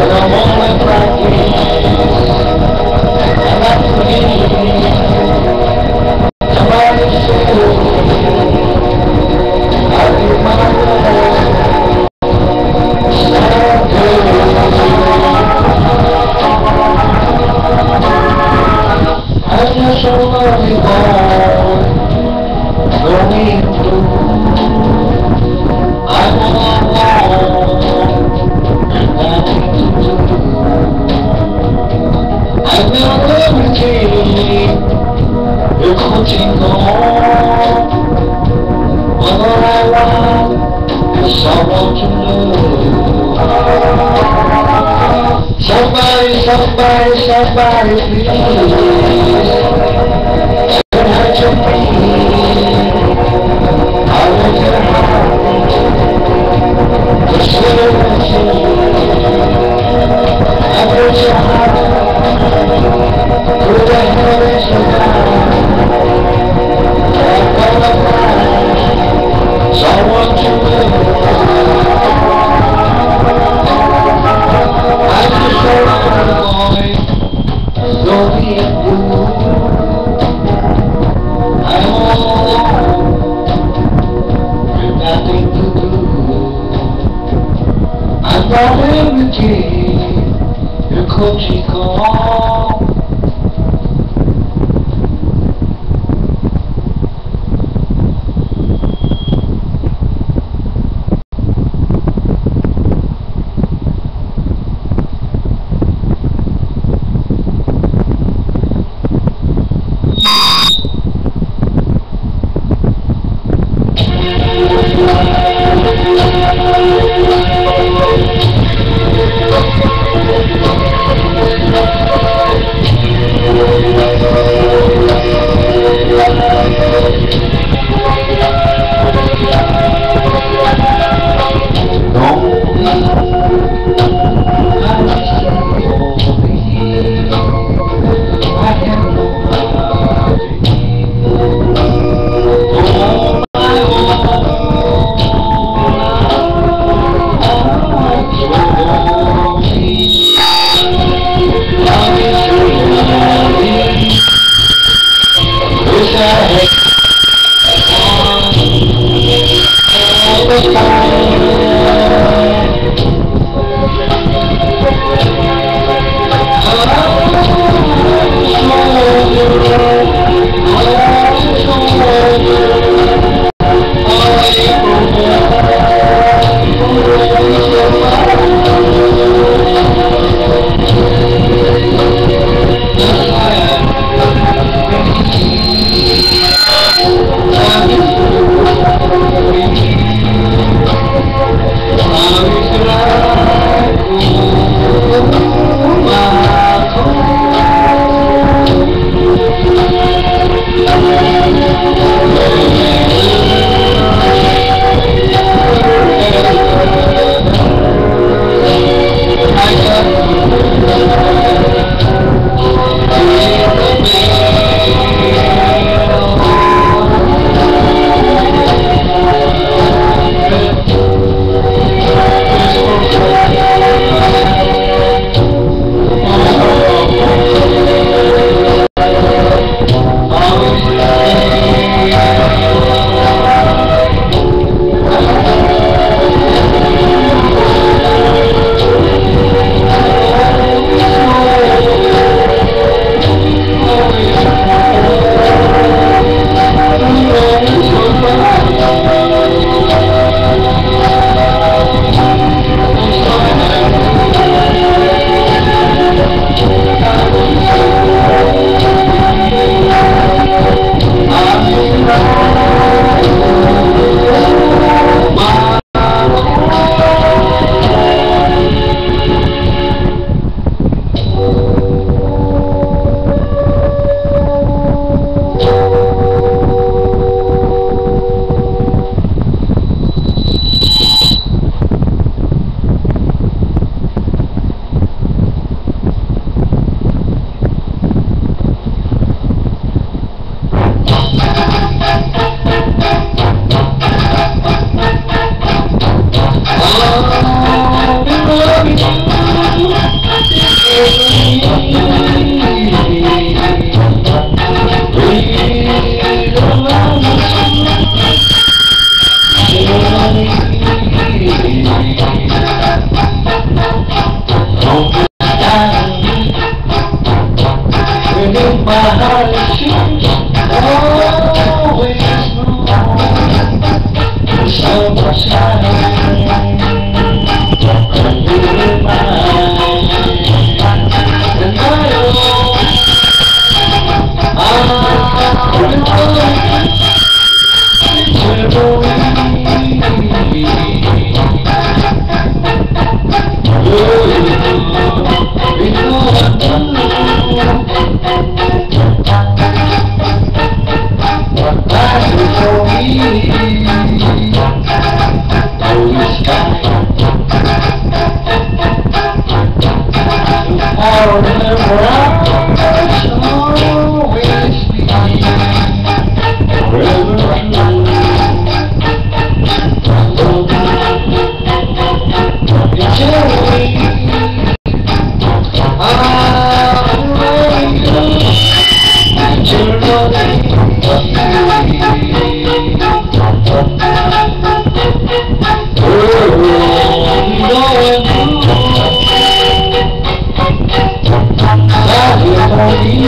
Hello. I know everything you're going through. Oh, I just want to know Somebody, somebody, somebody please Ah, ah, ah, ah, ah, 我已失去动力，我已变得冷漠，我太容易，容易伤悲。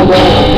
away.